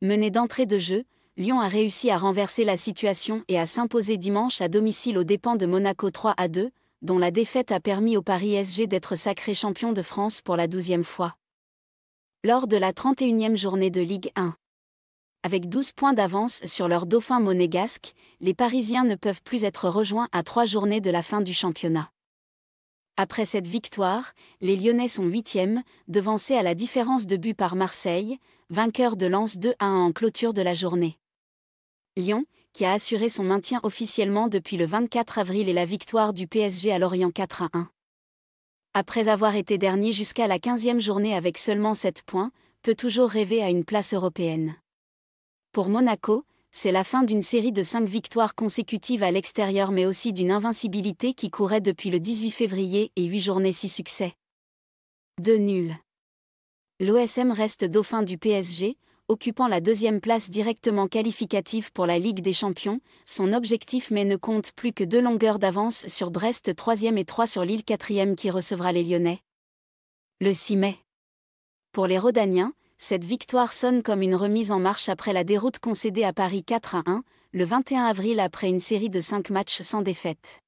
Mené d'entrée de jeu, Lyon a réussi à renverser la situation et à s'imposer dimanche à domicile aux dépens de Monaco 3 à 2, dont la défaite a permis au Paris SG d'être sacré champion de France pour la douzième fois. Lors de la 31e journée de Ligue 1. Avec 12 points d'avance sur leur dauphin monégasque, les Parisiens ne peuvent plus être rejoints à trois journées de la fin du championnat. Après cette victoire, les Lyonnais sont huitièmes, devancés à la différence de but par Marseille, vainqueur de Lens 2 1 en clôture de la journée. Lyon, qui a assuré son maintien officiellement depuis le 24 avril et la victoire du PSG à Lorient 4 à 1. Après avoir été dernier jusqu'à la 15e journée avec seulement 7 points, peut toujours rêver à une place européenne. Pour Monaco, c'est la fin d'une série de 5 victoires consécutives à l'extérieur mais aussi d'une invincibilité qui courait depuis le 18 février et 8 journées 6 succès. De nul. L'OSM reste dauphin du PSG, occupant la deuxième place directement qualificative pour la Ligue des Champions, son objectif mais ne compte plus que deux longueurs d'avance sur Brest 3 et 3 sur Lille 4 qui recevra les Lyonnais. Le 6 mai. Pour les Rodaniens, cette victoire sonne comme une remise en marche après la déroute concédée à Paris 4 à 1, le 21 avril après une série de 5 matchs sans défaite.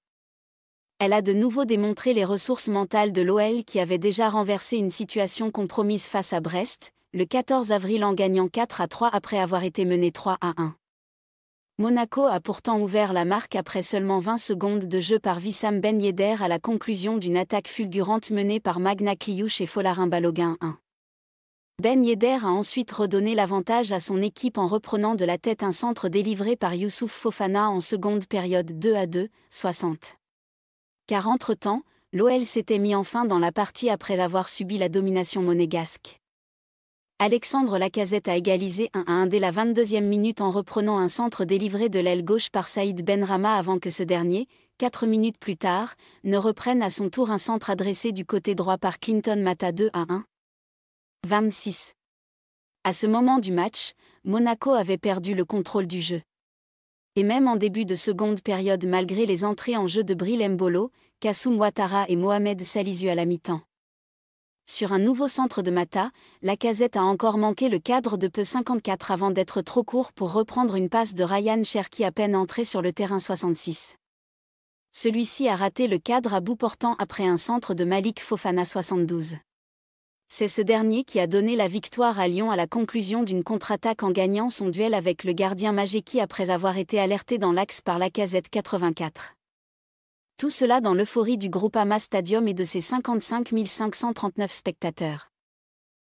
Elle a de nouveau démontré les ressources mentales de l'OL qui avait déjà renversé une situation compromise face à Brest, le 14 avril en gagnant 4 à 3 après avoir été mené 3 à 1. Monaco a pourtant ouvert la marque après seulement 20 secondes de jeu par Vissam Ben Yedder à la conclusion d'une attaque fulgurante menée par Magna Kliouche et Folarin Balogun 1. Ben Yedder a ensuite redonné l'avantage à son équipe en reprenant de la tête un centre délivré par Youssouf Fofana en seconde période 2 à 2, 60. Car entre-temps, l'OL s'était mis enfin dans la partie après avoir subi la domination monégasque. Alexandre Lacazette a égalisé 1 à 1 dès la 22e minute en reprenant un centre délivré de l'aile gauche par Saïd Benrama avant que ce dernier, 4 minutes plus tard, ne reprenne à son tour un centre adressé du côté droit par Clinton Mata 2 à 1. 26. À ce moment du match, Monaco avait perdu le contrôle du jeu. Et même en début de seconde période malgré les entrées en jeu de Bril Mbolo, Kassoum Ouattara et Mohamed Salisu à la mi-temps. Sur un nouveau centre de Mata, la casette a encore manqué le cadre de peu 54 avant d'être trop court pour reprendre une passe de Ryan Cherki à peine entré sur le terrain 66. Celui-ci a raté le cadre à bout portant après un centre de Malik Fofana 72. C'est ce dernier qui a donné la victoire à Lyon à la conclusion d'une contre-attaque en gagnant son duel avec le gardien Majeki après avoir été alerté dans l'axe par la casette 84. Tout cela dans l'euphorie du groupe Ama Stadium et de ses 55 539 spectateurs.